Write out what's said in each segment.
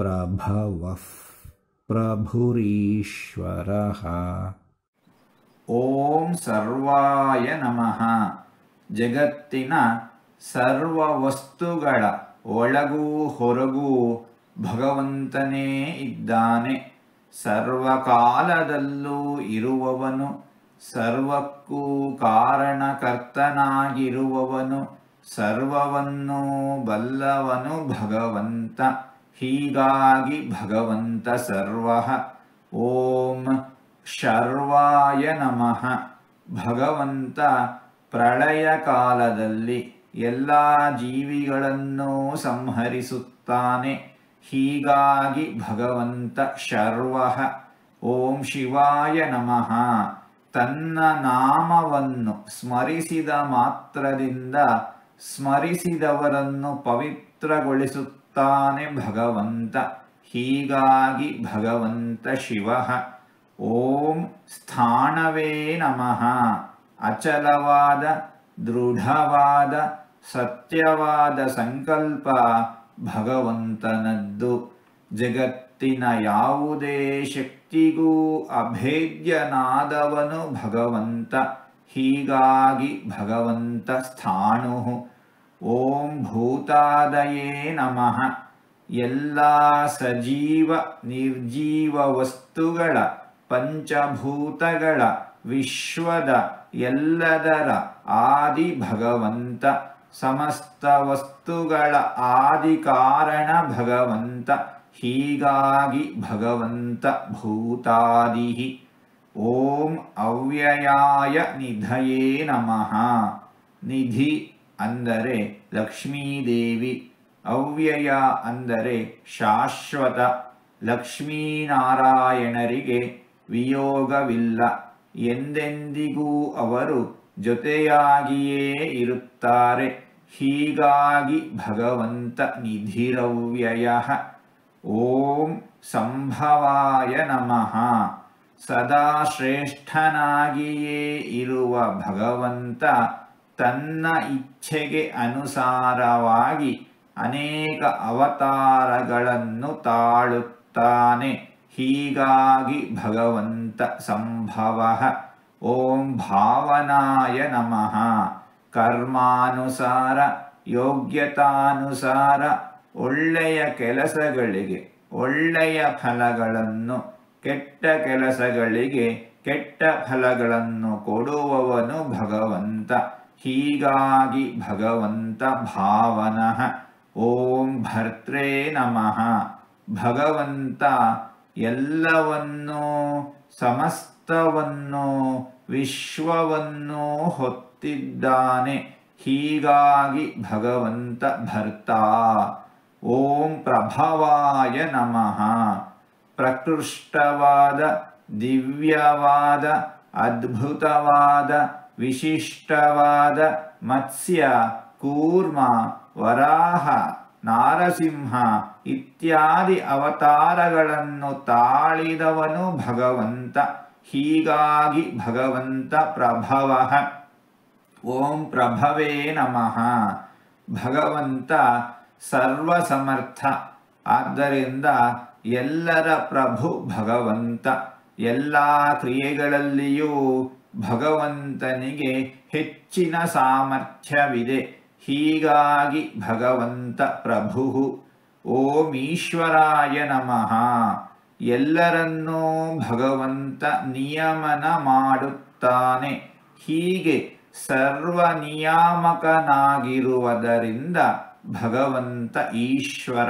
प्रभवः प्रभुरीश्वरः ಓಂ ಸರ್ವಾಯ ನಮಃ ಜಗತ್ತಿನ ಸರ್ವ ವಸ್ತುಗಳ ಒಳಗೂ ಹೊರಗೂ ಭಗವಂತನೇ ಇದ್ದಾನೆ ಸರ್ವಕಾಲದಲ್ಲೂ ಇರುವವನು ಸರ್ವಕ್ಕೂ ಕಾರಣಕರ್ತನಾಗಿರುವವನು ಸರ್ವವನ್ನೂ ಬಲ್ಲವನು ಭಗವಂತ ಹೀಗಾಗಿ ಭಗವಂತ ಸರ್ವ ಓಂ ಶರ್ವಾಯ ನಮಃ. ಭಗವಂತ ಪ್ರಳಯ ಕಾಲದಲ್ಲಿ ಎಲ್ಲ ಜೀವಿಗಳನ್ನೂ ಸಂಹರಿಸುತ್ತಾನೆ. ಹೀಗಾಗಿ ಭಗವಂತ ಶರ್ವ ಓಂ ಶಿವಾಯ ನಮಃ. ತನ್ನ ನಾಮವನ್ನು ಸ್ಮರಿಸಿದ ಮಾತ್ರದಿಂದ ಸ್ಮರಿಸಿದವರನ್ನು ಪವಿತ್ರಗೊಳಿಸುತ್ತಾನೆ ಭಗವಂತ ಹೀಗಾಗಿ ಭಗವಂತ ಶಿವ ಓಂ ಸ್ಥಾಣವೇ ನಮಃ ಅಚಲವಾದ ದೃಢವಾದ ಸತ್ಯವಾದ ಸಂಕಲ್ಪ ಭಗವಂತನದ್ದು ಜಗತ್ತಿನ ಯಾವುದೇ ಶಕ್ತಿಗೂ ಅಭೇದ್ಯನಾದವನು ಭಗವಂತ ಹೀಗಾಗಿ ಭಗವಂತ ಸ್ಥಾಣು ಓಂ ಭೂತಾದಯೇ ನಮಃ ಎಲ್ಲ ಸಜೀವ ನಿರ್ಜೀವ ವಸ್ತುಗಳ ಪಂಚಭೂತಗಳ ವಿಶ್ವದ ಎಲ್ಲದರ ಆದಿ ಭಗವಂತ ಸಮಸ್ತ ವಸ್ತುಗಳ ಆದಿ ಕಾರಣ ಭಗವಂತ ಹೀಗಾಗಿ ಭಗವಂತ ಭೂತಾದಿ ಓಂ ಅವ್ಯಯಾಯ ನಿಧಯೇ ನಮಃ ನಿಧಿ ಅಂದರೆ ಲಕ್ಷ್ಮೀದೇವಿ, ಅವ್ಯಯ ಅಂದರೆ ಶಾಶ್ವತ. ಲಕ್ಷ್ಮೀನಾರಾಯಣರಿಗೆ ವಿಯೋಗವಿಲ್ಲ. ಎಂದೆಂದಿಗೂ ಅವರು ಜೊತೆಯಾಗಿಯೇ ಇರುತ್ತಾರೆ. ಹೀಗಾಗಿ ಭಗವಂತ ನಿಧಿರವ್ಯಯ. ಓಂ ಸಂಭವಾಯ ನಮಃ. ಸದಾ ಶ್ರೇಷ್ಠನಾಗಿಯೇ ಇರುವ ಭಗವಂತ ತನ್ನ ಇಚ್ಛೆಗೆ ಅನುಸಾರವಾಗಿ ಅನೇಕ ಅವತಾರಗಳನ್ನು ತಾಳುತ್ತಾನೆ. ಹೀಗಾಗಿ ಭಗವಂತ ಸಂಭವ. ಓಂ ಭಾವನಾಯ ನಮಃ. ಕರ್ಮಾನುಸಾರ, ಯೋಗ್ಯತಾನುಸಾರ, ಒಳ್ಳೆಯ ಕೆಲಸಗಳಿಗೆ, ಒಳ್ಳೆಯ ಫಲಗಳನ್ನು, ಕೆಟ್ಟ ಕೆಲಸಗಳಿಗೆ, ಕೆಟ್ಟ ಫಲಗಳನ್ನು ಕೊಡುವವನು ಭಗವಂತ. ಹೀಗಾಗಿ ಭಗವಂತ ಭಾವನಃ ಓಂ ಭರ್ತ್ರೇ ನಮಃ ಭಗವಂತ ಎಲ್ಲವನ್ನೂ ಸಮಸ್ತವನ್ನು ವಿಶ್ವವನ್ನು ಹೊತ್ತಿದ್ದಾನೆ ಹೀಗಾಗಿ ಭಗವಂತ ಭರ್ತಾ ಓಂ ಪ್ರಭವಾಯ ನಮಃ ಪ್ರಕೃಷ್ಟವಾದ ದಿವ್ಯವಾದ ಅದ್ಭುತವಾದ ವಿಶಿಷ್ಟವಾದ ಮತ್ಸ್ಯ, ಕೂರ್ಮ, ವರಾಹ, ನಾರಸಿಂಹ ಇತ್ಯಾದಿ ಅವತಾರಗಳನ್ನು ತಾಳಿದವನು ಭಗವಂತ. ಹೀಗಾಗಿ ಭಗವಂತ ಪ್ರಭವ. ಓಂ ಪ್ರಭವೇ ನಮಃ. ಭಗವಂತ ಸರ್ವಸಮರ್ಥ. ಆದ್ದರಿಂದ ಎಲ್ಲರ ಪ್ರಭು ಭಗವಂತ. ಎಲ್ಲ ಕ್ರಿಯೆಗಳಲ್ಲಿಯೂ ಭಗವಂತನಿಗೆ ಹೆಚ್ಚಿನ ಸಾಮರ್ಥ್ಯವಿದೆ. ಹೀಗಾಗಿ ಭಗವಂತ ಪ್ರಭು. ಓಂ ಈಶ್ವರಾಯ ನಮಃ. ಎಲ್ಲರನ್ನೂ ಭಗವಂತ ನಿಯಮನ ಮಾಡುತ್ತಾನೆ. ಹೀಗೆ ಸರ್ವ ನಿಯಾಮಕನಾಗಿರುವುದರಿಂದ ಭಗವಂತ ಈಶ್ವರ.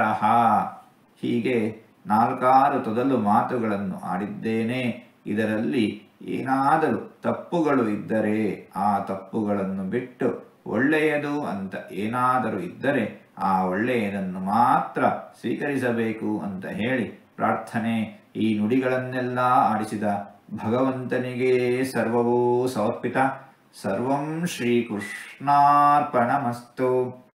ಹೀಗೆ ನಾಲ್ಕಾರು ತೊದಲು ಮಾತುಗಳನ್ನು ಆಡಿದ್ದೇನೆ. ಇದರಲ್ಲಿ ಏನಾದರೂ ತಪ್ಪುಗಳು ಇದ್ದರೆ ಆ ತಪ್ಪುಗಳನ್ನು ಬಿಟ್ಟು ಒಳ್ಳೆಯದು ಅಂತ ಏನಾದರೂ ಇದ್ದರೆ ಆ ಒಳ್ಳೆಯದನ್ನು ಮಾತ್ರ ಸ್ವೀಕರಿಸಬೇಕು ಅಂತ ಹೇಳಿ ಪ್ರಾರ್ಥನೆ ಈ ನುಡಿಗಳನ್ನೆಲ್ಲ ಆಡಿಸಿದ ಭಗವಂತನಿಗೆ ಸರ್ವವೂ ಸಮರ್ಪಿತ. ಸರ್ವಂ ಶ್ರೀಕೃಷ್ಣಾರ್ಪಣಮಸ್ತು.